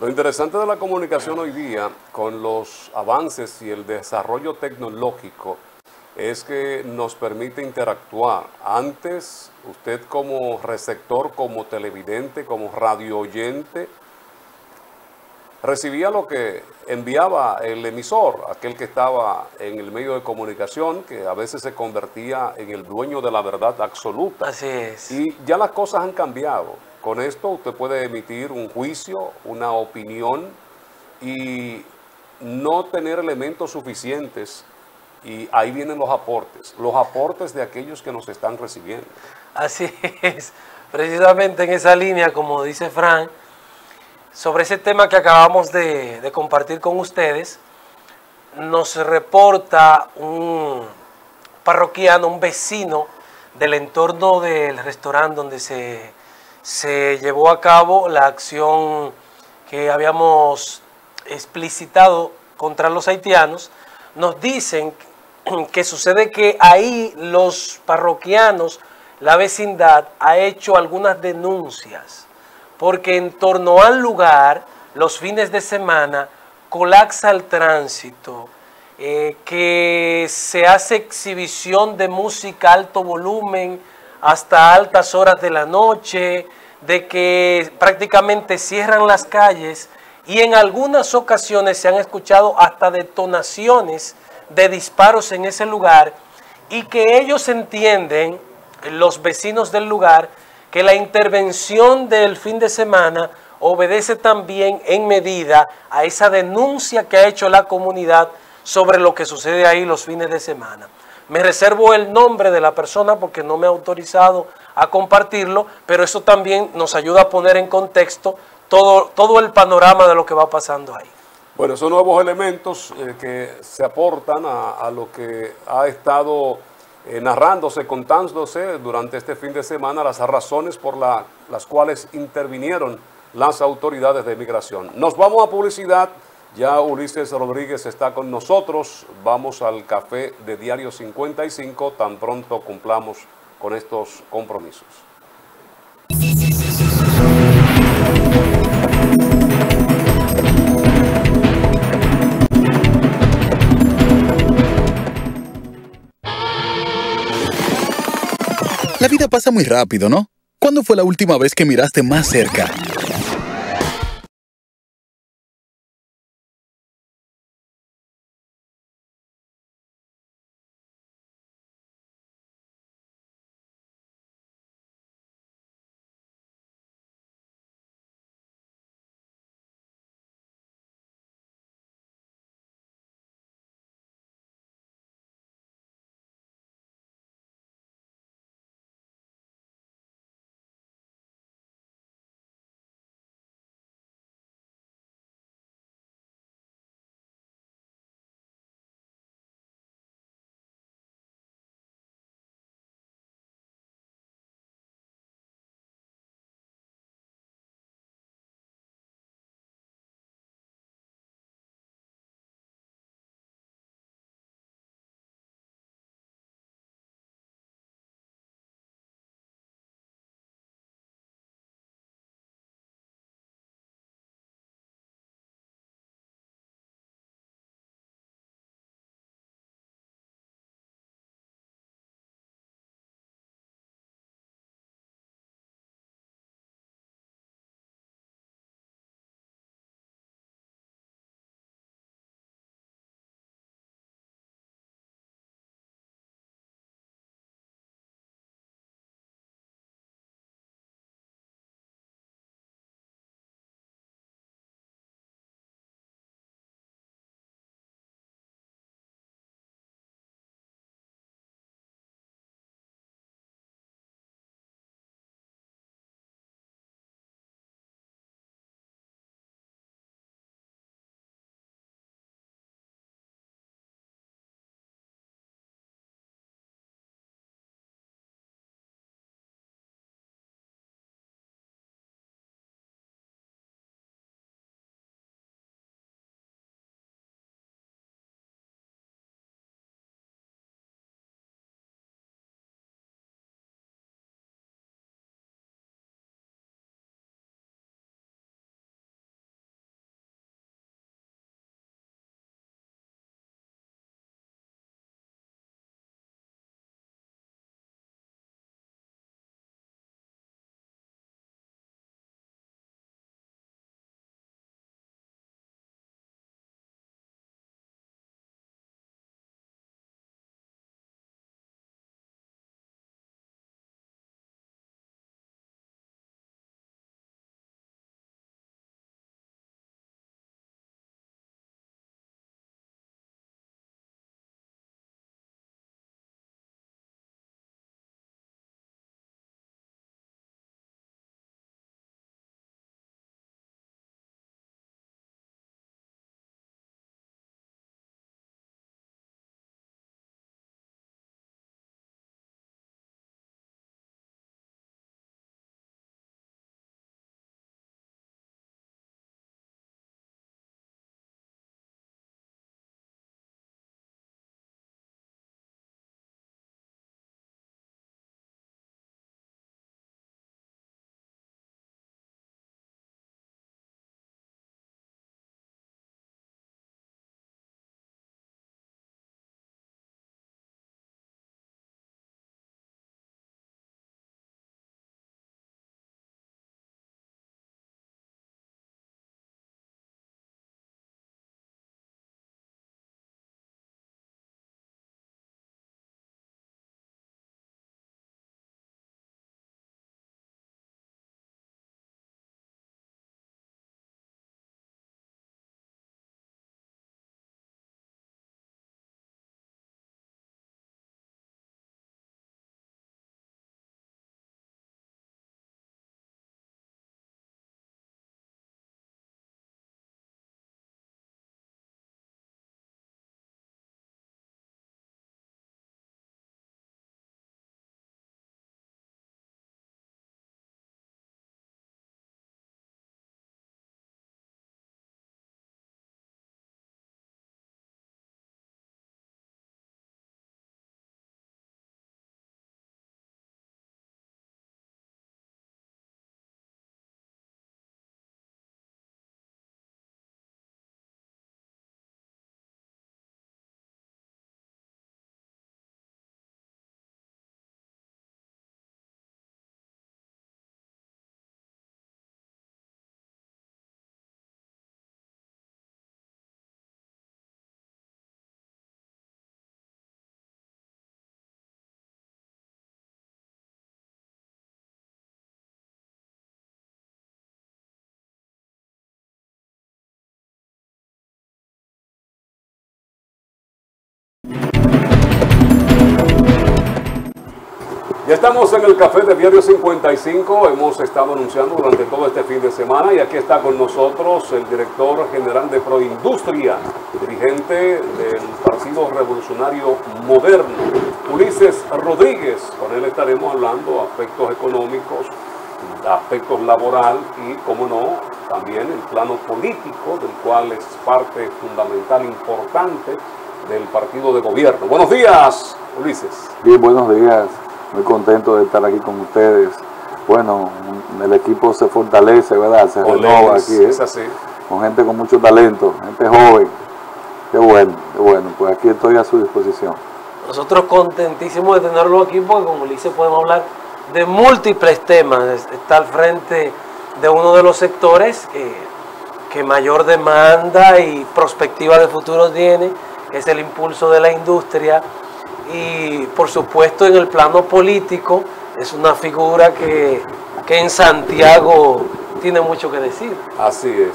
Lo interesante de la comunicación hoy día, con los avances y el desarrollo tecnológico, es que nos permite interactuar. Antes, usted como receptor, como televidente, como radio oyente, recibía lo que enviaba el emisor, aquel que estaba en el medio de comunicación, que a veces se convertía en el dueño de la verdad absoluta. Así es. Y ya las cosas han cambiado. Con esto usted puede emitir un juicio, una opinión y no tener elementos suficientes. Y ahí vienen los aportes, los aportes de aquellos que nos están recibiendo. Así es. Precisamente en esa línea, como dice Frank, sobre ese tema que acabamos de, de compartir con ustedes, nos reporta un parroquiano, un vecino del entorno del restaurante donde se, se llevó a cabo la acción que habíamos explicitado contra los haitianos, nos dicen que sucede que ahí los parroquianos, la vecindad, ha hecho algunas denuncias porque en torno al lugar, los fines de semana, colapsa el tránsito, eh, que se hace exhibición de música alto volumen hasta altas horas de la noche, de que prácticamente cierran las calles y en algunas ocasiones se han escuchado hasta detonaciones de disparos en ese lugar y que ellos entienden, los vecinos del lugar, que la intervención del fin de semana obedece también en medida a esa denuncia que ha hecho la comunidad sobre lo que sucede ahí los fines de semana. Me reservo el nombre de la persona porque no me ha autorizado a compartirlo, pero eso también nos ayuda a poner en contexto todo, todo el panorama de lo que va pasando ahí. Bueno, son nuevos elementos eh, que se aportan a, lo que ha estado eh, narrándose, contándose durante este fin de semana las razones por la, las cuales intervinieron las autoridades de migración. Nos vamos a publicidad. Ya Ulises Rodríguez está con nosotros. Vamos al café de Diario 55 tan pronto cumplamos con estos compromisos. La vida pasa muy rápido, ¿no? ¿Cuándo fue la última vez que miraste más cerca? Ya estamos en el café de Diario 55, hemos estado anunciando durante todo este fin de semana y aquí está con nosotros el director general de Proindustria, dirigente del Partido Revolucionario Moderno, Ulises Rodríguez. Con él estaremos hablando aspectos económicos, aspectos laboral y, como no, también el plano político, del cual es parte fundamental, importante del partido de gobierno. Buenos días, Ulises. Bien, buenos días muy contento de estar aquí con ustedes. Bueno, el equipo se fortalece, ¿verdad? Se renova aquí. ¿eh? Es así. Con gente con mucho talento, gente joven. Qué bueno, qué bueno. Pues aquí estoy a su disposición. Nosotros contentísimos de tenerlo aquí porque como dice podemos hablar de múltiples temas. Está al frente de uno de los sectores que, que mayor demanda y perspectiva de futuro tiene, que es el impulso de la industria y por supuesto en el plano político es una figura que, en Santiago tiene mucho que decir. Así es,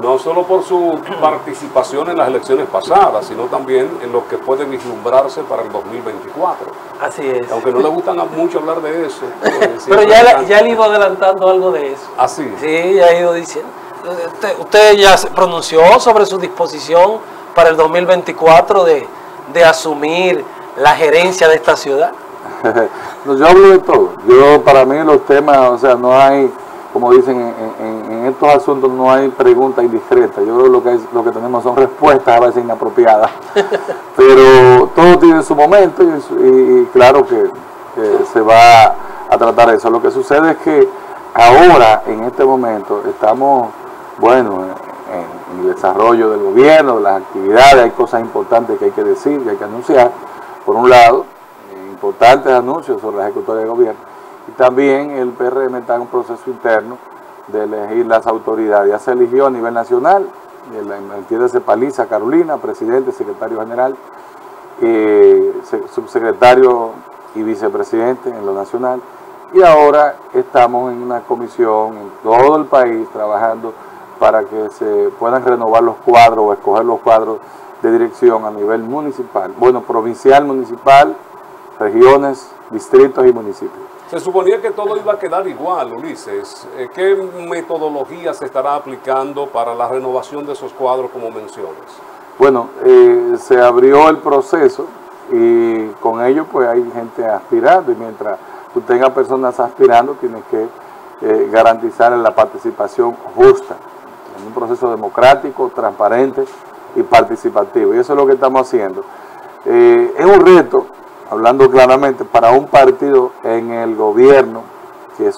no solo por su participación en las elecciones pasadas, sino también en lo que puede vislumbrarse para el 2024. Así es. Aunque no le gustan mucho hablar de eso. Pero ya, ya le ido adelantando algo de eso. Así. Sí, ya ha ido diciendo. Usted, usted ya se pronunció sobre su disposición para el 2024 de, de asumir la gerencia de esta ciudad? yo hablo de todo. Yo, para mí, los temas, o sea, no hay, como dicen, en, estos asuntos no hay preguntas indiscretas. Yo creo lo que, lo que tenemos son respuestas a veces inapropiadas. Pero todo tiene su momento y, claro que, se va a tratar eso. Lo que sucede es que ahora, en este momento, estamos, bueno, en, en el desarrollo del gobierno, de las actividades, hay cosas importantes que hay que decir, que hay que anunciar por un lado, importantes anuncios sobre la ejecutoria de gobierno, y también el PRM está en un proceso interno de elegir las autoridades. Ya se eligió a nivel nacional, entiéndase Paliza, Carolina, presidente, secretario general, eh, subsecretario y vicepresidente en lo nacional, y ahora estamos en una comisión en todo el país trabajando para que se puedan renovar los cuadros o escoger los cuadros de dirección a nivel municipal, bueno, provincial, municipal, regiones, distritos y municipios. Se suponía que todo iba a quedar igual, Ulises. Eh, ¿Qué metodología se estará aplicando para la renovación de esos cuadros como mencionas? Bueno, eh, se abrió el proceso y con ello pues hay gente aspirando y mientras tú tengas personas aspirando tienes que eh, garantizar la participación justa en un proceso democrático, transparente y participativo. Y eso es lo que estamos haciendo. Eh, es un reto, hablando claramente, para un partido en el gobierno que,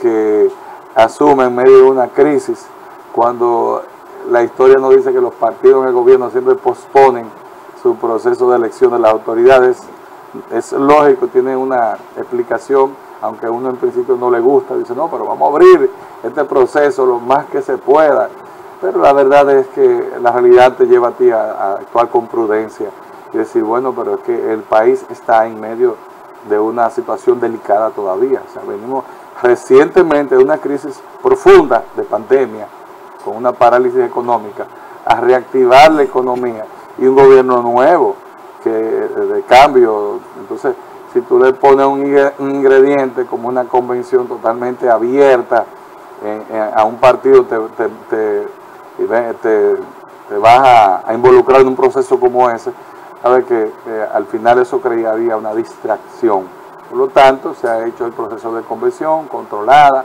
que asume en medio de una crisis, cuando la historia nos dice que los partidos en el gobierno siempre posponen su proceso de elección de las autoridades. Es lógico, tiene una explicación, aunque a uno en principio no le gusta, dice, no, pero vamos a abrir este proceso lo más que se pueda pero la verdad es que la realidad te lleva a ti a, actuar con prudencia y decir, bueno, pero es que el país está en medio de una situación delicada todavía. O sea, venimos recientemente de una crisis profunda de pandemia, con una parálisis económica, a reactivar la economía y un gobierno nuevo que de cambio. Entonces, si tú le pones un, ingrediente como una convención totalmente abierta a un partido, te, y te, te vas a, involucrar en un proceso como ese, sabes que al final eso crearía una distracción. Por lo tanto, se ha hecho el proceso de convención controlada,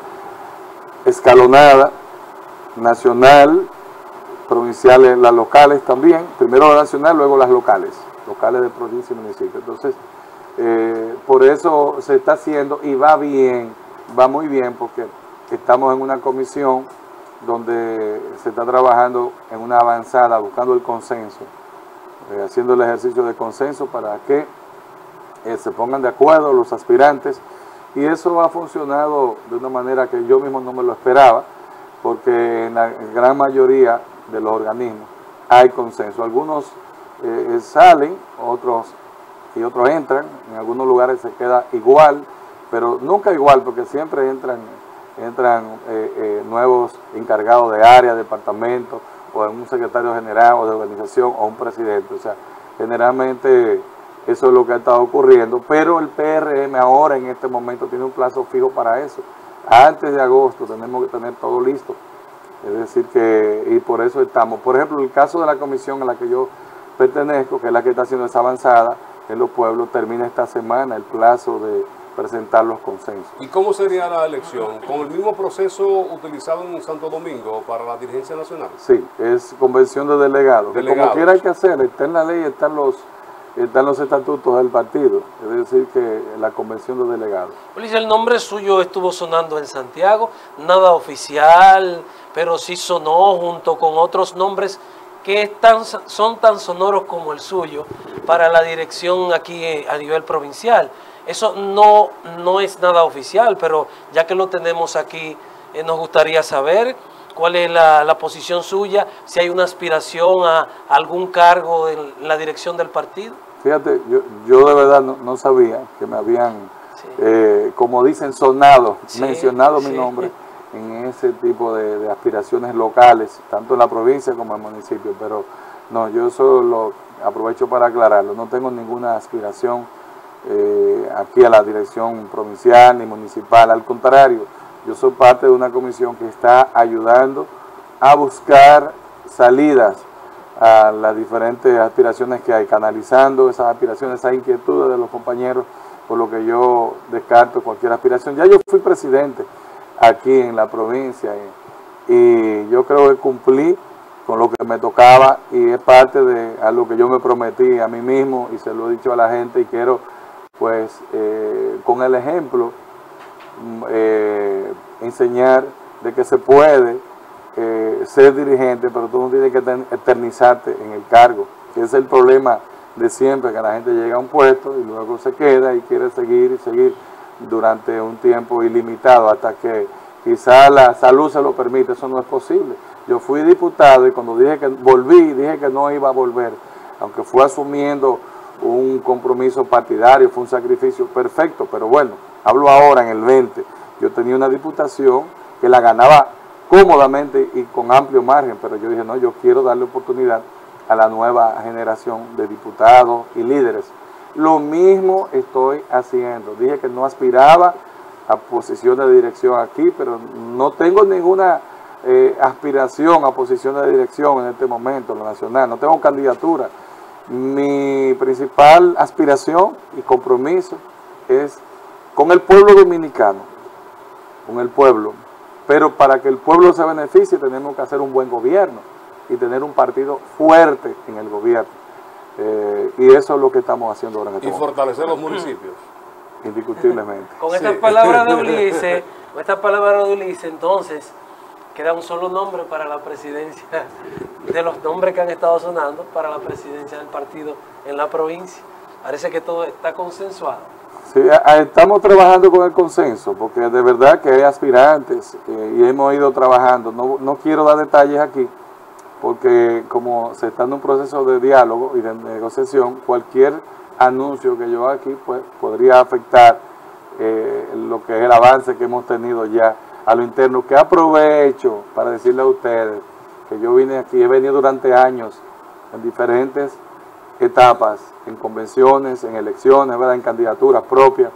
escalonada, nacional, provinciales, las locales también, primero la nacional, luego las locales, locales de provincia y municipio. Entonces, eh, por eso se está haciendo y va bien, va muy bien porque estamos en una comisión donde se está trabajando en una avanzada, buscando el consenso, eh, haciendo el ejercicio de consenso para que eh, se pongan de acuerdo los aspirantes y eso ha funcionado de una manera que yo mismo no me lo esperaba, porque en la gran mayoría de los organismos hay consenso. Algunos eh, salen, otros y otros entran, en algunos lugares se queda igual, pero nunca igual, porque siempre entran entran eh, eh, nuevos encargados de área, departamento, o un secretario general o de organización o un presidente. O sea, generalmente Eso es lo que ha estado ocurriendo, pero el PRM ahora en este momento tiene un plazo fijo para eso. Antes de agosto tenemos que tener todo listo. Es decir que, y por eso estamos. Por ejemplo, el caso de la comisión a la que yo pertenezco, que es la que está haciendo esa avanzada en los pueblos, termina esta semana el plazo de presentar los consensos. ¿Y cómo sería la elección? ¿Con el mismo proceso utilizado en Santo Domingo para la dirigencia nacional? Sí, es convención de delegados. Que como quiera hay que hacer, está en la ley, están los, están los estatutos del partido. Es decir, que la convención de delegados. Ulises, el nombre suyo estuvo sonando en Santiago, nada oficial, pero sí sonó junto con otros nombres que están, son tan sonoros como el suyo para la dirección aquí eh, a nivel provincial. Eso no, no es nada oficial, pero ya que lo tenemos aquí, eh, nos gustaría saber cuál es la, la posición suya, si hay una aspiración a algún cargo en la dirección del partido. Fíjate, yo, yo de verdad no, no sabía que me habían, Sí. eh, como dicen, sonado, Sí, mencionado mi sí. nombre en ese tipo de, de aspiraciones locales, tanto en la provincia como en el municipio. Pero no, yo solo aprovecho para aclararlo, no tengo ninguna aspiración eh, aquí a la dirección provincial ni municipal, al contrario, yo soy parte de una comisión que está ayudando a buscar salidas a las diferentes aspiraciones que hay, canalizando esas aspiraciones, esas inquietudes de los compañeros, por lo que yo descarto cualquier aspiración. Ya yo fui presidente aquí en la provincia y, yo creo que cumplí con lo que me tocaba y es parte de a lo que yo me prometí a mí mismo y se lo he dicho a la gente y quiero pues eh, con el ejemplo mm, eh, enseñar de que se puede eh, ser dirigente, pero tú no tienes que eternizarte en el cargo, que es el problema de siempre, que la gente llega a un puesto y luego se queda y quiere seguir y seguir durante un tiempo ilimitado hasta que quizá la salud se lo permite, eso no es posible. Yo fui diputado y cuando dije que volví, dije que no iba a volver, aunque fue asumiendo un compromiso partidario, fue un sacrificio perfecto, pero bueno, hablo ahora en el 20. Yo tenía una diputación que la ganaba cómodamente y con amplio margen, pero yo dije, no, yo quiero darle oportunidad a la nueva generación de diputados y líderes. Lo mismo estoy haciendo. Dije que no aspiraba a posiciones de dirección aquí, pero no tengo ninguna eh, aspiración a posiciones de dirección en este momento en lo nacional. No tengo candidatura. Mi principal aspiración y compromiso es con el pueblo dominicano, con el pueblo. Pero para que el pueblo se beneficie tenemos que hacer un buen gobierno y tener un partido fuerte en el gobierno. Eh, y eso es lo que estamos haciendo ahora en este Y momento, fortalecer los municipios. indiscutiblemente. Con Sí. estas palabras de Ulises, con estas palabras de Ulises, entonces queda un solo nombre para la presidencia, de los nombres que han estado sonando para la presidencia del partido en la provincia. Parece que todo está consensuado. Sí, estamos trabajando con el consenso, porque de verdad que hay aspirantes eh, y hemos ido trabajando. No, no quiero dar detalles aquí, porque como se está en un proceso de diálogo y de negociación, cualquier anuncio que yo haga aquí pues, podría afectar eh, lo que es el avance que hemos tenido ya a lo interno, que aprovecho para decirle a ustedes que yo vine aquí, he venido durante años en diferentes etapas, en convenciones, en elecciones, en candidaturas propias.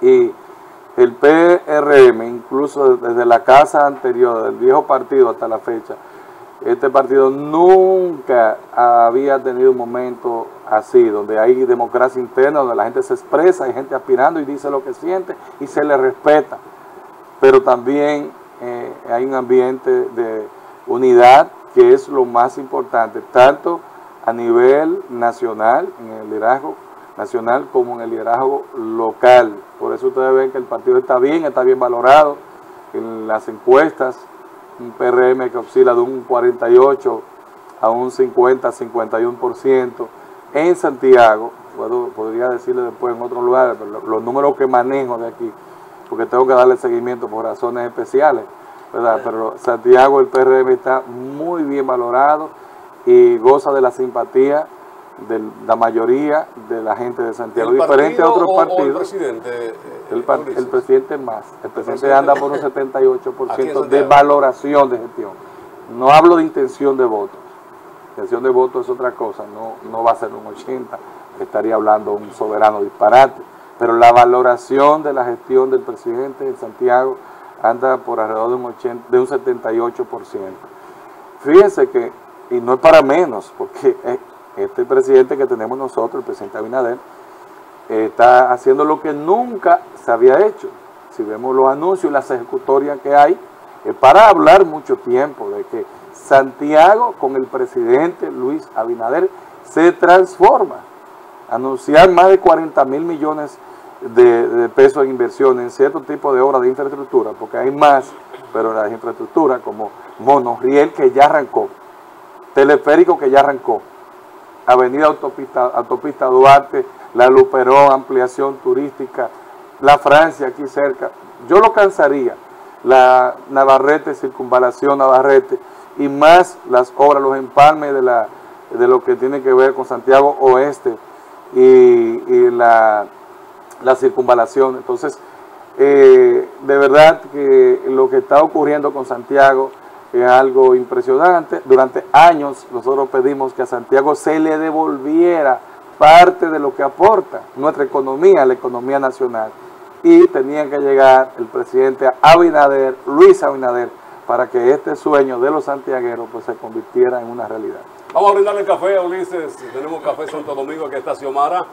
Y el PRM, incluso desde la casa anterior, del viejo partido hasta la fecha, este partido nunca había tenido un momento así, donde hay democracia interna, donde la gente se expresa, hay gente aspirando y dice lo que siente y se le respeta. Pero también eh, hay un ambiente de unidad que es lo más importante, tanto a nivel nacional, en el liderazgo nacional, como en el liderazgo local. Por eso ustedes ven que el partido está bien, está bien valorado en las encuestas, un PRM que oscila de un 48 a un 50-51%. En Santiago, puedo, podría decirle después en pero lo- los números que manejo de aquí, porque tengo que darle seguimiento por razones especiales, ¿verdad? Pero Santiago, el PRM está muy bien valorado y goza de la simpatía de la mayoría de la gente de Santiago, ¿El diferente a otros o- o el partidos. presidente? eh, El, par- Ulises? el presidente más. El presidente presidente. anda por un Aquí en 78% de valoración de gestión. No hablo de intención de voto. Intención de voto es otra cosa, no, no va a ser un 80 estaría hablando un soberano disparate. Pero la valoración de la gestión del presidente en Santiago anda por alrededor de un, 80, de un 78%. Fíjense que, y no es para menos, porque este presidente que tenemos nosotros, el presidente Abinader, está haciendo lo que nunca se había hecho. Si vemos los anuncios y las ejecutorias que hay, es para hablar mucho tiempo de que Santiago con el presidente Luis Abinader se transforma. Anunciar más de 40 mil millones de, pesos en inversión en cierto tipo de obras de infraestructura, porque hay más, pero las infraestructuras como monorriel que ya arrancó, teleférico que ya arrancó, avenida autopista, autopista Duarte, la Luperón, ampliación turística, la Francia aquí cerca. Yo lo cansaría, la Navarrete, circunvalación Navarrete, y más las obras, los empalmes de, la, de lo que tiene que ver con Santiago Oeste y, la, la, circunvalación. Entonces, eh, de verdad que lo que está ocurriendo con Santiago es algo impresionante. Durante años nosotros pedimos que a Santiago se le devolviera parte de lo que aporta nuestra economía, la economía nacional. Y tenía que llegar el presidente Abinader, Luis Abinader, para que este sueño de los santiagueros pues, se convirtiera en una realidad. Vamos a brindarle café a Ulises. Tenemos café Santo Domingo, aquí está Xiomara.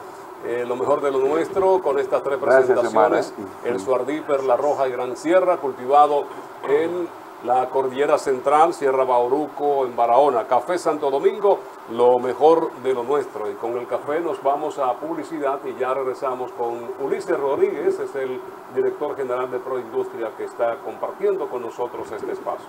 Eh, lo mejor de lo nuestro con estas tres presentaciones. el Suardíper, La Roja y Gran Sierra, cultivado en la Cordillera Central, Sierra Bauruco, en Barahona. Café Santo Domingo, lo mejor de lo nuestro. Y con el café nos vamos a publicidad y ya regresamos con Ulises Rodríguez, es el director general de Proindustria que está compartiendo con nosotros este espacio.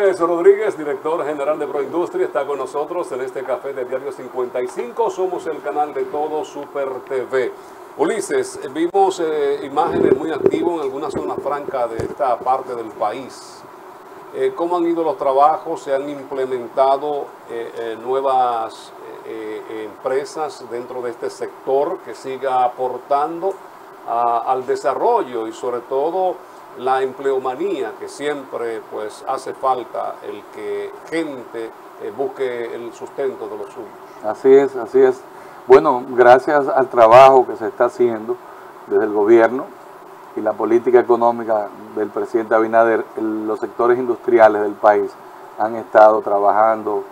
Ulises Rodríguez, director general de Proindustria, está con nosotros en este café de Diario 55. Somos el canal de todo Super TV. Ulises, vimos eh, imágenes muy activas en alguna zona franca de esta parte del país. Eh, ¿Cómo han ido los trabajos? ¿Se han implementado eh, nuevas empresas dentro de este sector que siga aportando al desarrollo y sobre todo la empleomanía que siempre pues hace falta el que gente busque el sustento de los suyos? Así es, así es. Bueno, gracias al trabajo que se está haciendo desde el gobierno y la política económica del presidente Abinader, los sectores industriales del país han estado trabajando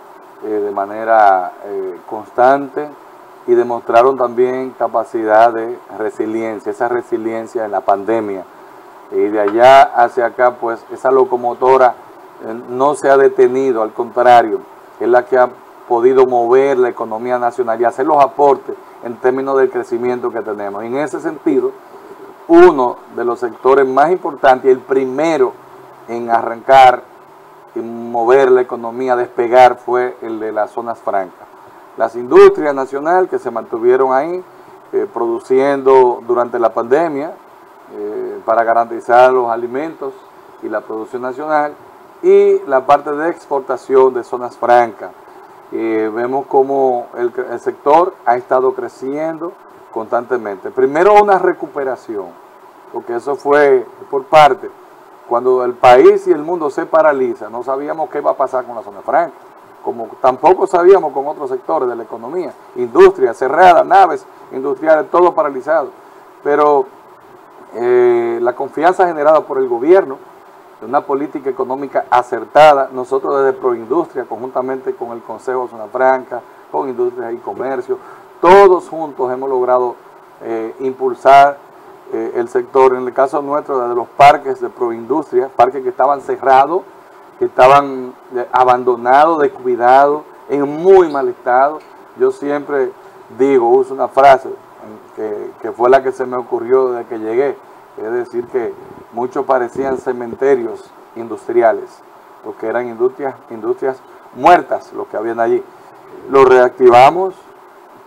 eh, de manera eh, constante y demostraron también capacidad de resiliencia, esa resiliencia en la pandemia. Y de allá hacia acá, pues esa locomotora eh, no se ha detenido, al contrario, es la que ha podido mover la economía nacional y hacer los aportes en términos del crecimiento que tenemos. en ese sentido, uno de los sectores más importantes el primero en arrancar y mover la economía, despegar, fue el de las zonas francas. Las industrias nacionales que se mantuvieron ahí eh, produciendo durante la pandemia eh, para garantizar los alimentos y la producción nacional y la parte de exportación de zonas francas vemos como el, sector ha estado creciendo constantemente. Primero una recuperación, porque eso fue por parte. Cuando el país y el mundo se paraliza, no sabíamos qué iba a pasar con la zona franca, como tampoco sabíamos con otros sectores de la economía, industria cerrada, naves industriales, todo paralizado. Pero eh, la confianza generada por el gobierno, de una política económica acertada. Nosotros desde Proindustria, conjuntamente con el Consejo de Zona Franca, con Industria y Comercio, todos juntos hemos logrado eh, impulsar eh, el sector. En el caso nuestro, desde los parques de Proindustria, parques que estaban cerrados, que estaban abandonados, descuidados, en muy mal estado. Yo siempre digo, uso una frase que, fue la que se me ocurrió desde que llegué, es decir que muchos parecían cementerios industriales, porque eran industrias, industrias muertas lo que habían allí. Lo reactivamos,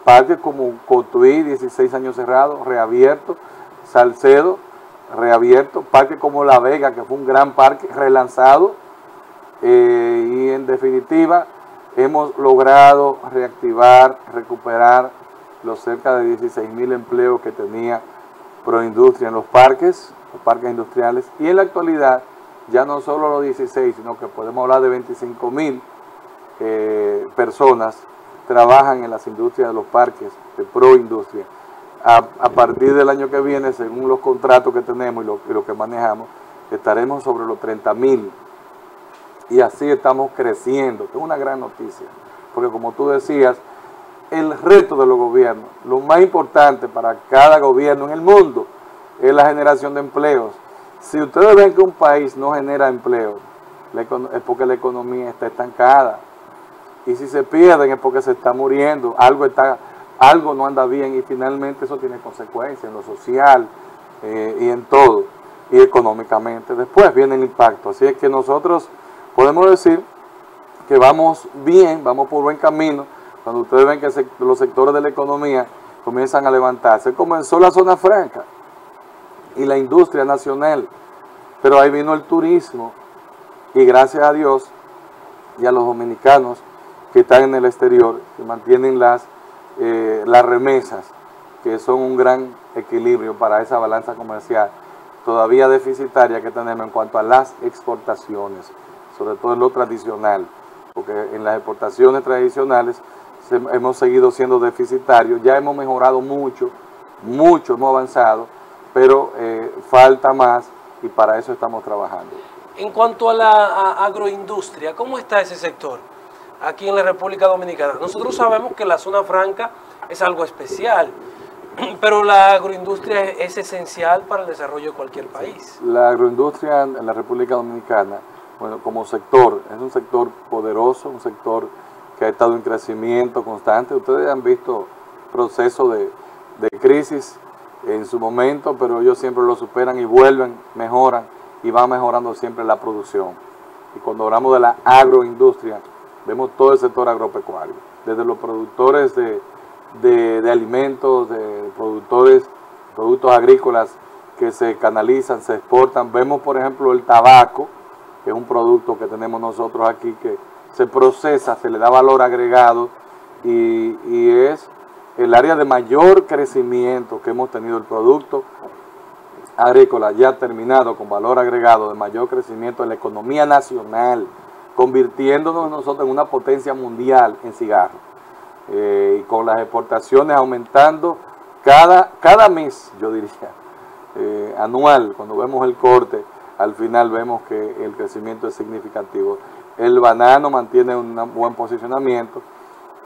parques como Cotuí, 16 años cerrado, reabierto, Salcedo, reabierto, parques como La Vega, que fue un gran parque, relanzado, eh, y en definitiva hemos logrado reactivar, recuperar los cerca de 16 mil empleos que tenía Proindustria en los parques, los parques industriales, y en la actualidad ya no solo los 16, sino que podemos hablar de 25 mil eh, personas trabajan en las industrias de los parques de proindustria. A, a, partir del año que viene, según los contratos que tenemos y lo, que manejamos, estaremos sobre los 30 mil. Y así estamos creciendo, es una gran noticia. Porque como tú decías, el reto de los gobiernos, lo más importante para cada gobierno en el mundo, es la generación de empleos. Si ustedes ven que un país no genera empleo, es porque la economía está estancada. Y si se pierden es porque se está muriendo, algo, está, algo no anda bien y finalmente eso tiene consecuencias en lo social eh, y en todo, y económicamente. Después viene el impacto. Así es que nosotros podemos decir que vamos bien, vamos por buen camino, cuando ustedes ven que los sectores de la economía comienzan a levantarse. Comenzó la zona franca y la industria nacional. Pero ahí vino el turismo y gracias a Dios y a los dominicanos que están en el exterior, que mantienen las, eh, las remesas, que son un gran equilibrio para esa balanza comercial todavía deficitaria que tenemos en cuanto a las exportaciones, sobre todo en lo tradicional, porque en las exportaciones tradicionales hemos seguido siendo deficitarios, ya hemos mejorado mucho, mucho hemos avanzado, pero eh, falta más y para eso estamos trabajando. En cuanto a la agroindustria, ¿cómo está ese sector aquí en la República Dominicana? Nosotros sabemos que la zona franca es algo especial, pero la agroindustria es esencial para el desarrollo de cualquier país. La agroindustria en la República Dominicana, bueno, como sector, es un sector poderoso, un sector que ha estado en crecimiento constante. Ustedes han visto procesos de, de crisis en su momento, pero ellos siempre lo superan y vuelven, mejoran y van mejorando siempre la producción. y cuando hablamos de la agroindustria, vemos todo el sector agropecuario, desde los productores de, de, alimentos, de productores, productos agrícolas que se canalizan, se exportan. Vemos, por ejemplo, el tabaco, que es un producto que tenemos nosotros aquí, que se procesa, se le da valor agregado y, y es el área de mayor crecimiento que hemos tenido el producto agrícola ya terminado con valor agregado de mayor crecimiento en la economía nacional, convirtiéndonos nosotros en una potencia mundial en cigarros. Eh, y con las exportaciones aumentando cada, cada mes, yo diría, eh, anual, cuando vemos el corte, al final vemos que el crecimiento es significativo. El banano mantiene un buen posicionamiento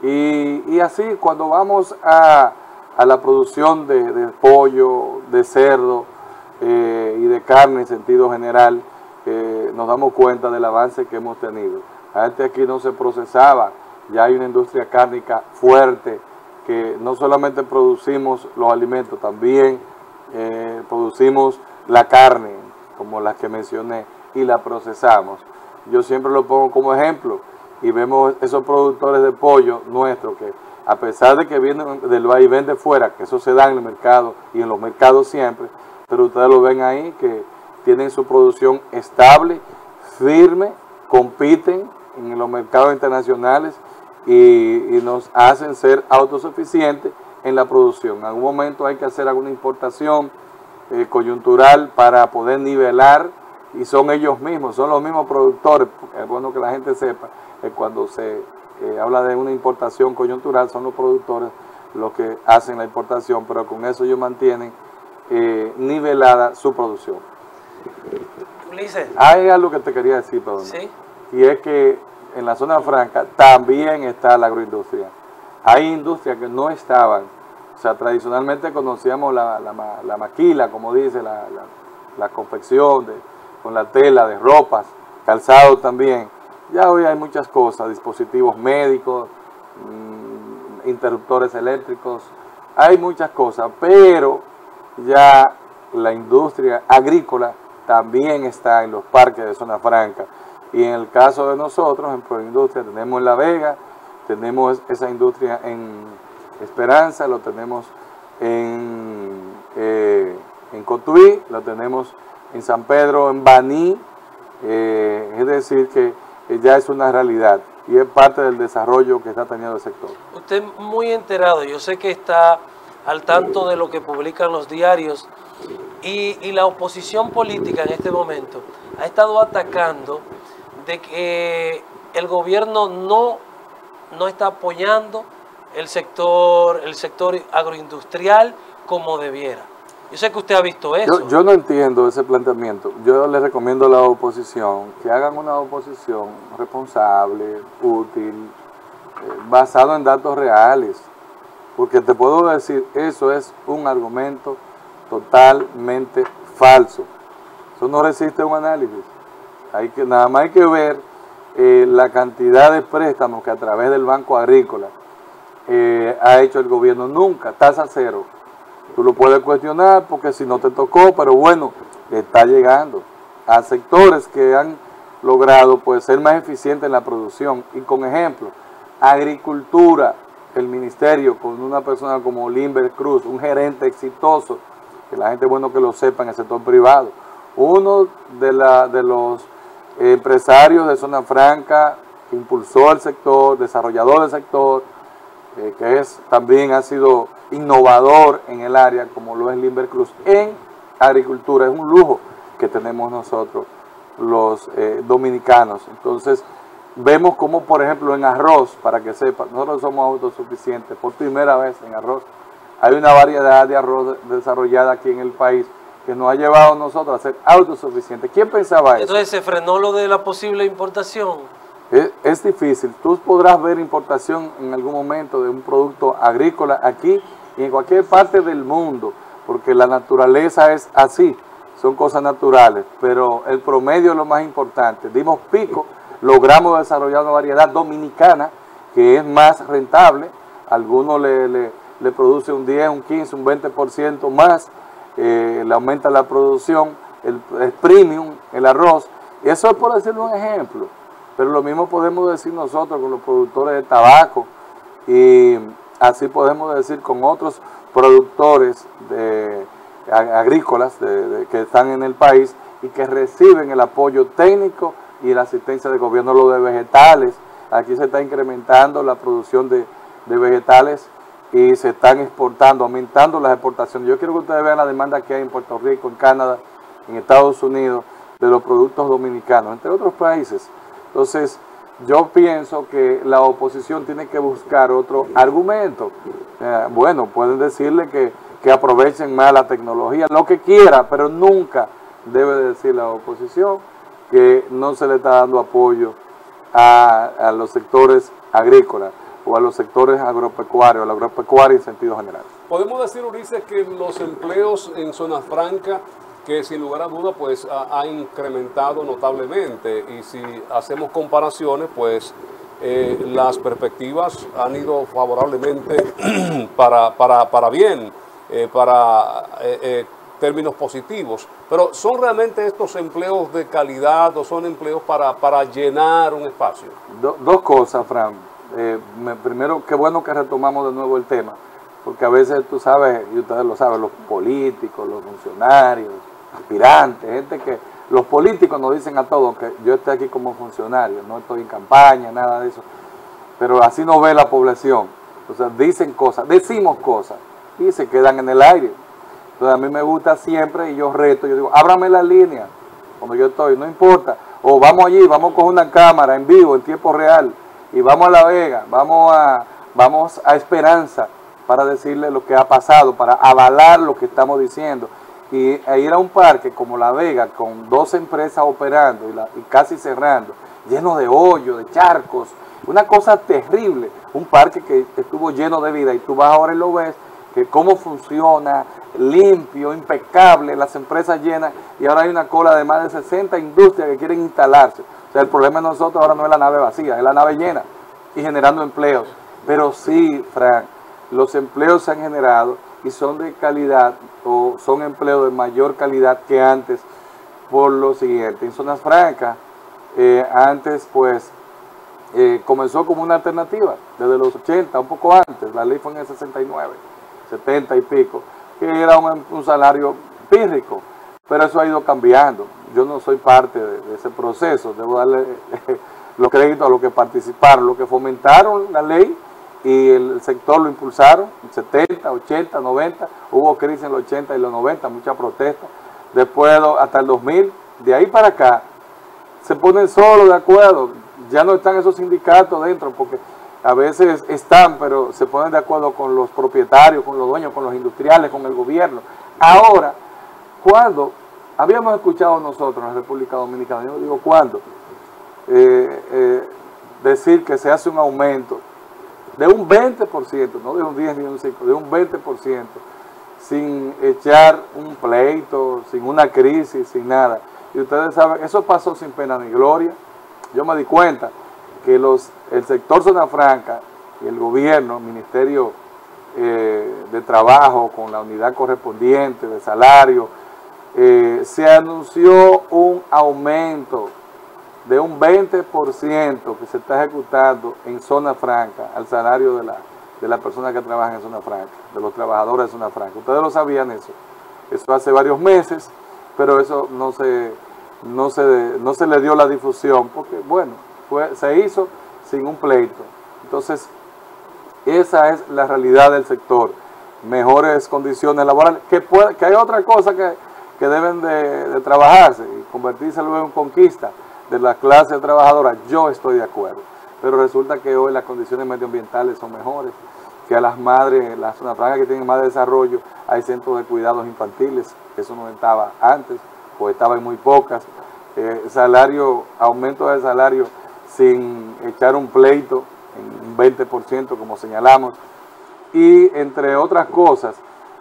y, así cuando vamos a, la producción de pollo, de cerdo, eh, y de carne en sentido general, eh, nos damos cuenta del avance que hemos tenido. Antes aquí no se procesaba, ya hay una industria cárnica fuerte, que no solamente producimos los alimentos, también eh, producimos la carne, como las que mencioné, y la procesamos. Yo siempre lo pongo como ejemplo, y vemos esos productores de pollo nuestros que a pesar de que vienen del vaivén de fuera, que eso se da en el mercado y en los mercados siempre, pero ustedes lo ven ahí que tienen su producción estable, firme, compiten en los mercados internacionales y, nos hacen ser autosuficientes en la producción. En algún momento hay que hacer alguna importación eh, coyuntural para poder nivelar y son ellos mismos, son los mismos productores, es bueno que la gente sepa que cuando se eh, habla de una importación coyuntural son los productores los que hacen la importación, pero con eso ellos mantienen eh, nivelada su producción. Hay algo que te quería decir, perdón. Y es que en la zona franca también está la agroindustria. Hay industrias que no estaban. O sea, tradicionalmente conocíamos la, maquila, como dice, la, confección de, con la tela de ropas, calzado también. Ya hoy hay muchas cosas, dispositivos médicos, mm, interruptores eléctricos, hay muchas cosas, pero ya la industria agrícola también está en los parques de zona franca. Y en el caso de nosotros, en Proindustria, tenemos en La Vega, tenemos esa industria en Esperanza, lo tenemos en, eh, en Cotuí, lo tenemos en San Pedro, en Baní, eh, es decir, que ya es una realidad y es parte del desarrollo que está teniendo el sector. Usted muy enterado, yo sé que está al tanto de lo que publican los diarios y, la oposición política en este momento ha estado atacando de que el gobierno no, no está apoyando el sector, el sector agroindustrial como debiera. Yo sé que usted ha visto eso. Yo, no entiendo ese planteamiento. Yo le recomiendo a la oposición que hagan una oposición responsable, útil, eh, basado en datos reales. Porque te puedo decir, eso es un argumento totalmente falso. Eso no resiste un análisis. Hay que, nada más hay que ver eh, la cantidad de préstamos que a través del Banco Agrícola eh, ha hecho el gobierno. Nunca, tasa cero. Tú lo puedes cuestionar porque si no te tocó, pero bueno, está llegando a sectores que han logrado pues, ser más eficientes en la producción. Y con ejemplo, agricultura, el ministerio con una persona como Limber Cruz, un gerente exitoso, que la gente es bueno que lo sepa en el sector privado, uno de, la, de los empresarios de Zona Franca que impulsó el sector, desarrollador del sector, que es también ha sido innovador en el área, como lo es Limber Cruz, en agricultura. Es un lujo que tenemos nosotros, los eh, dominicanos. Entonces, Vemos como, por ejemplo, en arroz, para que sepan, nosotros somos autosuficientes por primera vez en arroz. Hay una variedad de arroz desarrollada aquí en el país que nos ha llevado a nosotros a ser autosuficientes. ¿Quién pensaba eso? Entonces se frenó lo de la posible importación. Es, difícil. Tú podrás ver importación en algún momento de un producto agrícola aquí y en cualquier parte del mundo, porque la naturaleza es así, son cosas naturales, pero el promedio es lo más importante. Dimos pico logramos desarrollar una variedad dominicana que es más rentable, algunos le, le, produce un 10, un 15, un 20% más, eh, le aumenta la producción, el, premium, el arroz, Eso es por decirle un ejemplo, pero lo mismo podemos decir nosotros con los productores de tabaco y así podemos decir con otros productores agrícolas que están en el país y que reciben el apoyo técnico y la asistencia del gobierno, lo de vegetales. Aquí se está incrementando la producción de vegetales y se están exportando, aumentando las exportaciones. Yo quiero que ustedes vean la demanda que hay en Puerto Rico, en Canadá, en Estados Unidos, de los productos dominicanos, entre otros países. Entonces, yo pienso que la oposición tiene que buscar otro argumento. Eh, bueno, pueden decirle que, que, aprovechen más la tecnología, lo que quiera, pero nunca debe decir la oposición que no se le está dando apoyo a, los sectores agrícolas o a los sectores agropecuarios, a la agropecuaria en sentido general. Podemos decir, Ulises, que los empleos en zona franca, que sin lugar a duda pues ha, incrementado notablemente y si hacemos comparaciones pues eh, las perspectivas han ido favorablemente para, para, para bien, eh, para eh, términos positivos, pero ¿son realmente estos empleos de calidad o son empleos para, para llenar un espacio? dos cosas, Fran. Primero, qué bueno que retomamos de nuevo el tema, porque a veces tú sabes, y ustedes lo saben, los políticos, los funcionarios, aspirantes, gente que, los políticos nos dicen a todos que yo estoy aquí como funcionario, no estoy en campaña, nada de eso, pero así no ve la población. O sea, dicen cosas, decimos cosas y se quedan en el aire. Entonces a mí me gusta siempre y yo reto, yo digo, ábrame la línea cuando yo estoy, no importa. O vamos allí, vamos con una cámara en vivo, en tiempo real y vamos a La Vega, vamos a, vamos a Esperanza para decirle lo que ha pasado, para avalar lo que estamos diciendo. Y ir a un parque como La Vega, con dos empresas operando y, casi cerrando, lleno de hoyos, de charcos, una cosa terrible. Un parque que estuvo lleno de vida y tú vas ahora y lo ves, que cómo funciona, limpio, impecable, las empresas llenas y ahora hay una cola de más de 60 industrias que quieren instalarse. O sea, el problema de nosotros ahora no es la nave vacía, es la nave llena y generando empleos. Pero sí, Frank, los empleos se han generado y son de calidad o son empleos de mayor calidad que antes por lo siguiente. En zonas francas, eh, antes pues eh, comenzó como una alternativa, desde los 80, un poco antes, la ley fue en el 69, 70 y pico, que era un, un salario pírrico, pero eso ha ido cambiando yo no soy parte de, ese proceso, debo darle los créditos a los que participaron, los que fomentaron la ley y el sector lo impulsaron, 70, 80, 90, hubo crisis en los 80 y los 90, mucha protesta, después hasta el 2000, de ahí para acá, se ponen solo de acuerdo, ya no están esos sindicatos dentro, porque a veces están, pero se ponen de acuerdo con los propietarios, con los dueños, con los industriales, con el gobierno. Ahora, cuando Habíamos escuchado nosotros en la República Dominicana, yo digo cuándo, eh, eh, decir que se hace un aumento de un 20%, no de un 10 ni un 5, de un 20%, sin echar un pleito, sin una crisis, sin nada. Y ustedes saben, eso pasó sin pena ni gloria. Yo me di cuenta que los, el sector Zona Franca y el gobierno, el Ministerio eh, de Trabajo, con la unidad correspondiente de salario, eh, se anunció un aumento de un 20% que se está ejecutando en zona franca al salario de la, de la persona que trabaja en zona franca, de los trabajadores de zona franca. Ustedes lo sabían eso. Eso hace varios meses, pero eso no se, no se, no se le dio la difusión porque, bueno, fue, se hizo sin un pleito. Entonces, esa es la realidad del sector. Mejores condiciones laborales. Que, puede, que hay otra cosa que que deben de, trabajarse y convertirse luego en conquista de la clase trabajadora, yo estoy de acuerdo. Pero resulta que hoy las condiciones medioambientales son mejores, que a las madres, las zonas francas que tienen más desarrollo, hay centros de cuidados infantiles, eso no estaba antes, o estaba en muy pocas. Eh, salario, aumento de salario sin echar un pleito en un 20% como señalamos. Y entre otras cosas,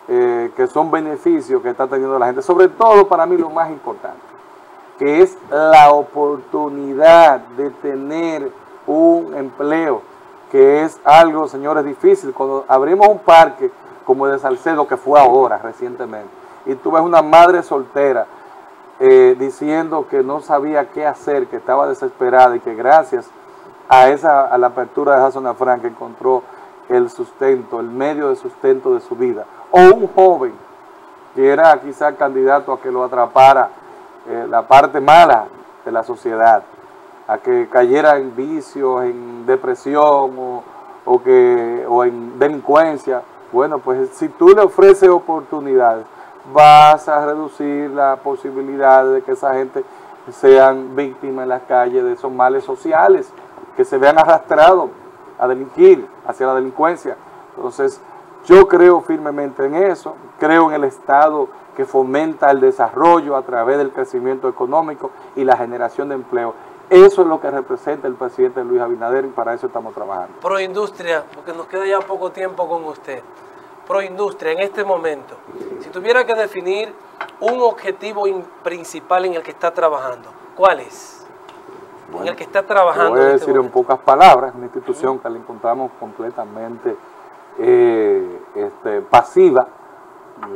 eh, que son beneficios que está teniendo la gente. Sobre todo para mí lo más importante, es la oportunidad de tener un empleo, que es algo, señores, difícil. Cuando abrimos un parque como el de Salcedo, que fue ahora, recientemente, y tú ves una madre soltera eh, diciendo que no sabía qué hacer, que estaba desesperada y que gracias a, esa, a la apertura de esa zona franca encontró el sustento, el medio de sustento de su vida. O un joven que era quizá candidato a que lo atrapara eh, la parte mala de la sociedad, a que cayera en vicios, en depresión o, o, que, o en delincuencia. Bueno, pues si tú le ofreces oportunidades, vas a reducir la posibilidad de que esa gente sean víctimas en las calles de esos males sociales, que se vean arrastrados a delinquir hacia la delincuencia. Entonces, yo creo firmemente en eso, creo en el Estado que fomenta el desarrollo a través del crecimiento económico y la generación de empleo. Eso es lo que representa el presidente Luis Abinader y para eso estamos trabajando. Proindustria, porque nos queda ya poco tiempo con usted. Proindustria, en este momento, si tuviera que definir un objetivo principal en el que está trabajando, ¿cuál es? en el que está trabajando. Voy a este decir en pocas palabras, una institución que la encontramos completamente eh, este, pasiva,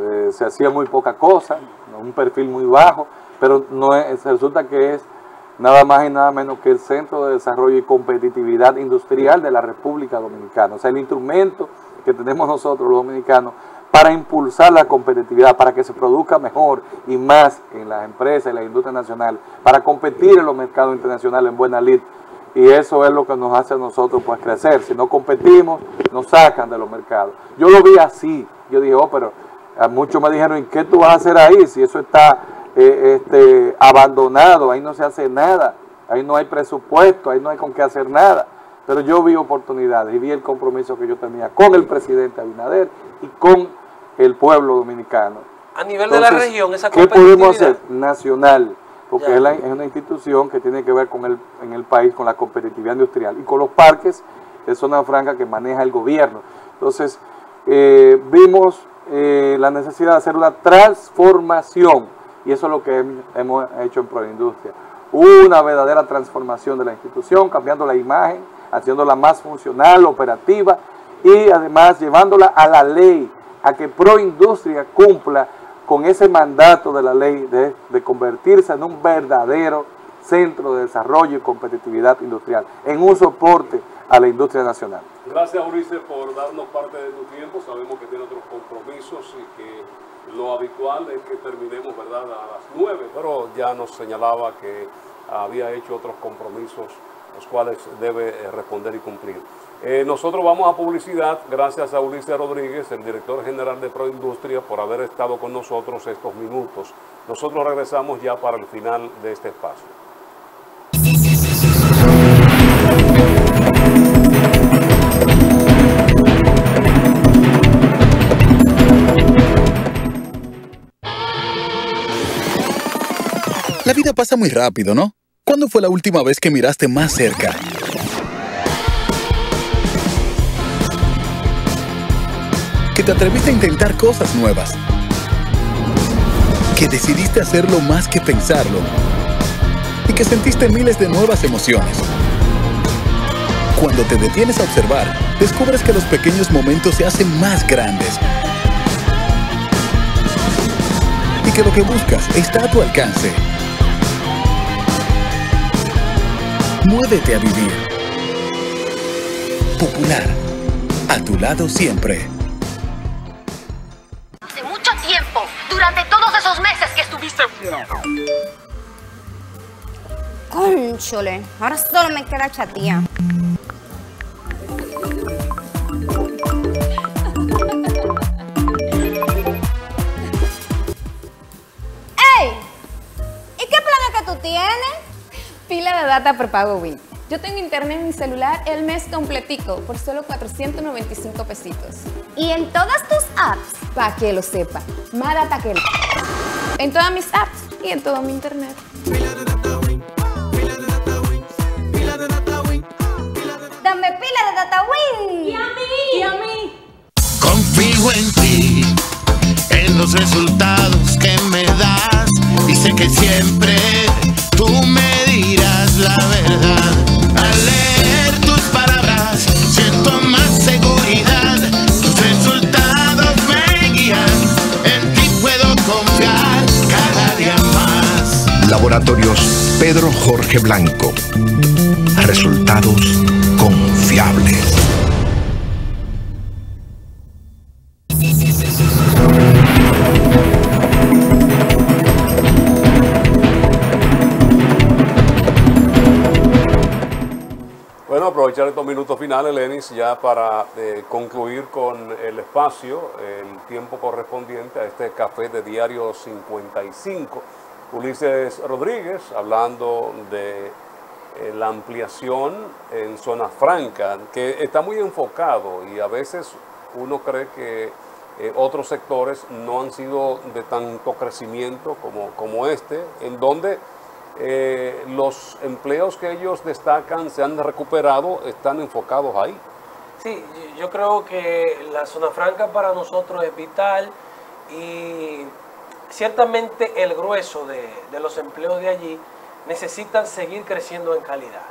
eh, se hacía muy poca cosa, un perfil muy bajo, pero no es, resulta que es nada más y nada menos que el Centro de Desarrollo y Competitividad Industrial de la República Dominicana. O sea, el instrumento que tenemos nosotros los dominicanos para impulsar la competitividad, para que se produzca mejor y más en las empresas y la industria nacional, para competir en los mercados internacionales en buena lid. Y eso es lo que nos hace a nosotros pues crecer. Si no competimos, nos sacan de los mercados. Yo lo vi así. Yo dije, oh, pero muchos me dijeron, ¿y qué tú vas a hacer ahí si eso está eh, este, abandonado? Ahí no se hace nada. Ahí no hay presupuesto, ahí no hay con qué hacer nada. Pero yo vi oportunidades y vi el compromiso que yo tenía con el presidente Abinader y con el pueblo dominicano. A nivel de la región, esa ¿Qué podemos hacer? Nacional, porque es, una institución que tiene que ver con el, en el país, con la competitividad industrial y con los parques de zona franca que maneja el gobierno. Entonces, eh, vimos eh, la necesidad de hacer una transformación y eso es lo que hemos hecho en Proindustria. Una verdadera transformación de la institución, cambiando la imagen, haciéndola más funcional, operativa y además llevándola a la ley, a que Proindustria cumpla con ese mandato de la ley de, convertirse en un verdadero centro de desarrollo y competitividad industrial, en un soporte a la industria nacional. Gracias, Ulises, por darnos parte de tu tiempo. Sabemos que tiene otros compromisos y que lo habitual es que terminemos ¿verdad? a las nueve, pero ya nos señalaba que había hecho otros compromisos los cuales debe eh, responder y cumplir. Eh, nosotros vamos a publicidad, gracias a Ulises Rodríguez, el director general de Proindustria, por haber estado con nosotros estos minutos. Nosotros regresamos ya para el final de este espacio. La vida pasa muy rápido, ¿no? ¿Cuándo fue la última vez que miraste más cerca? Que te atreviste a intentar cosas nuevas. Que decidiste hacerlo más que pensarlo. Y que sentiste miles de nuevas emociones. Cuando te detienes a observar, descubres que los pequeños momentos se hacen más grandes. Y que lo que buscas está a tu alcance. Muévete a vivir. Popular. A tu lado siempre. Hace mucho tiempo, durante todos esos meses que estuviste... Conchole, ahora solo me queda chatía. Data prepago Win. Yo tengo internet en mi celular el mes completico por solo 495 pesitos. ¿Y en todas tus apps? Para que lo sepa, más data que En todas mis apps y en todo mi internet. Dame pila de data Win. Y a mí. Y a mí. Confío en ti, en los resultados que me das. Y sé que siempre tú me la verdad. Al leer tus palabras, siento más seguridad. Tus resultados me guían, en ti puedo confiar cada día más. Laboratorios Pedro Jorge Blanco. Resultados confiables. Aprovechar estos minutos finales, Lenis, ya para eh, concluir con el espacio, el tiempo correspondiente a este café de Diario 55. Ulises Rodríguez hablando de eh, la ampliación en zona franca, que está muy enfocado y a veces uno cree que eh, otros sectores no han sido de tanto crecimiento como, como este, en donde eh, los empleos que ellos destacan se han recuperado, están enfocados ahí. Sí, yo creo que la zona franca para nosotros es vital y ciertamente el grueso de, de los empleos de allí necesitan seguir creciendo en calidad.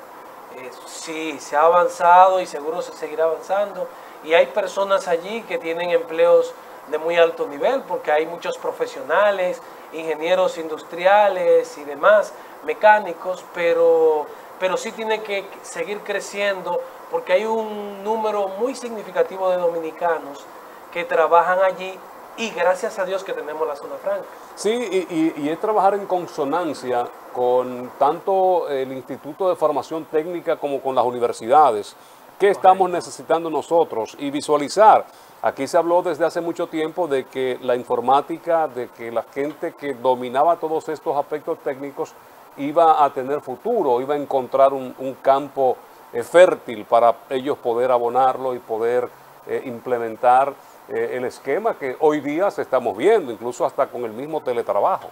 Eh, sí, se ha avanzado y seguro se seguirá avanzando y hay personas allí que tienen empleos de muy alto nivel porque hay muchos profesionales, ingenieros industriales y demás, mecánicos, pero, pero sí tiene que seguir creciendo porque hay un número muy significativo de dominicanos que trabajan allí y gracias a Dios que tenemos la zona franca. Sí, y, y, y, es trabajar en consonancia con tanto el Instituto de Formación Técnica como con las universidades. ¿Qué estamos necesitando nosotros? Y visualizar. Aquí se habló desde hace mucho tiempo de que la informática, de que la gente que dominaba todos estos aspectos técnicos iba a tener futuro, iba a encontrar un, campo eh, fértil para ellos poder abonarlo y poder eh, implementar eh, el esquema que hoy día se estamos viendo, incluso hasta con el mismo teletrabajo.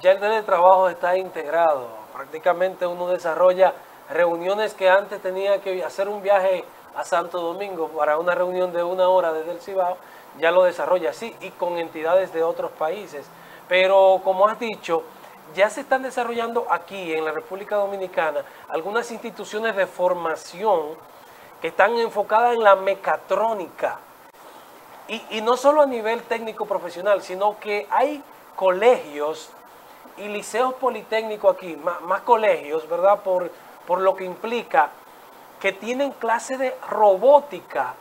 Ya el teletrabajo está integrado, prácticamente uno desarrolla reuniones que antes tenía que hacer un viaje a Santo Domingo para una reunión de una hora desde el Cibao, ya lo desarrolla así y con entidades de otros países. Pero como has dicho, ya se están desarrollando aquí en la República Dominicana algunas instituciones de formación que están enfocadas en la mecatrónica. Y, y, no solo a nivel técnico profesional, sino que hay colegios y liceos politécnicos aquí, más, colegios, ¿verdad? Por, por lo que implica que tienen clase de robótica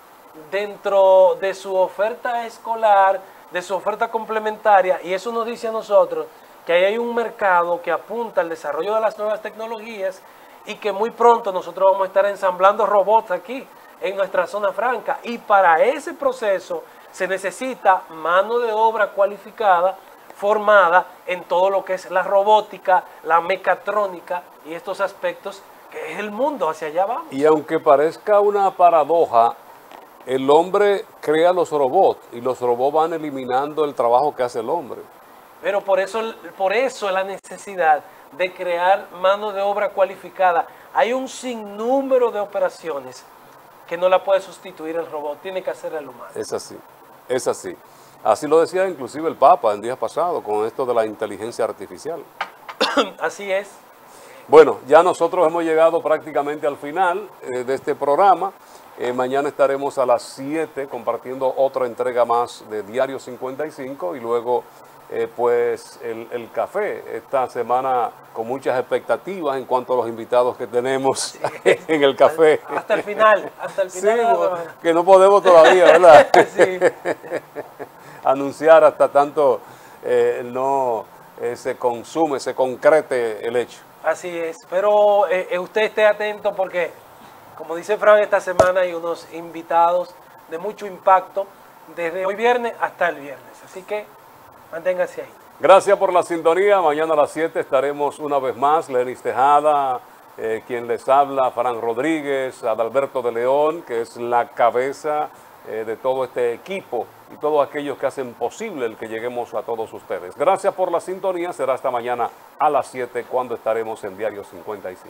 dentro de su oferta escolar, de su oferta complementaria, y eso nos dice a nosotros que ahí hay un mercado que apunta al desarrollo de las nuevas tecnologías y que muy pronto nosotros vamos a estar ensamblando robots aquí en nuestra zona franca. Y para ese proceso se necesita mano de obra cualificada, formada en todo lo que es la robótica, la mecatrónica y estos aspectos que es el mundo, hacia allá vamos. Y aunque parezca una paradoja, el hombre crea los robots y los robots van eliminando el trabajo que hace el hombre. Pero por eso, por eso la necesidad de crear mano de obra cualificada. Hay un sinnúmero de operaciones que no la puede sustituir el robot, tiene que hacer el humano. Es así, es así. Así lo decía inclusive el Papa el día pasado con esto de la inteligencia artificial. así es. Bueno, ya nosotros hemos llegado prácticamente al final eh, de este programa. Eh, mañana estaremos a las 7 compartiendo otra entrega más de Diario 55 y luego eh, pues el, el, café. Esta semana con muchas expectativas en cuanto a los invitados que tenemos sí. en el café. Hasta el final, hasta el final. Sí, que no podemos todavía, ¿verdad? sí. Anunciar hasta tanto eh, no eh, se consume, se concrete el hecho. Así es, pero eh, usted esté atento porque, como dice Fran, esta semana hay unos invitados de mucho impacto desde hoy viernes hasta el viernes. Así que manténgase ahí. Gracias por la sintonía. Mañana a las 7 estaremos una vez más. Lenis Tejada, eh, quien les habla, Fran Rodríguez, Adalberto de León, que es la cabeza eh, de todo este equipo y todos aquellos que hacen posible el que lleguemos a todos ustedes. Gracias por la sintonía. Será hasta mañana a las 7 cuando estaremos en Diario 55.